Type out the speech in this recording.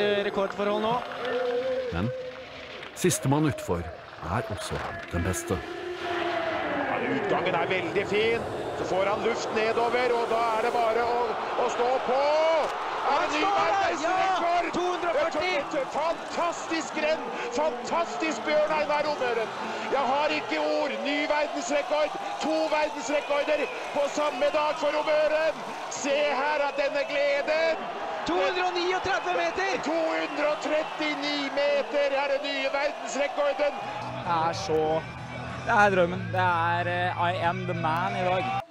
eh, rekordforhold nå. Men sistemann utfor er også den beste. Ja, utgangen er veldig fin. Så får han luft nedover, og da er det bare å, å stå på! Er det ny står der, verdensrekord? ja! 240! Fantastisk renn! Fantastisk Bjørn Einar Romøren! Jeg har ikke ord! Ny verdensrekord! To verdensrekorder på samme dag for Romøren! Se her at denne gleden! 239 meter! 239 meter er den nye verdensrekorden! Det er så Det er drømmen. Det er eh, I am the man i dag.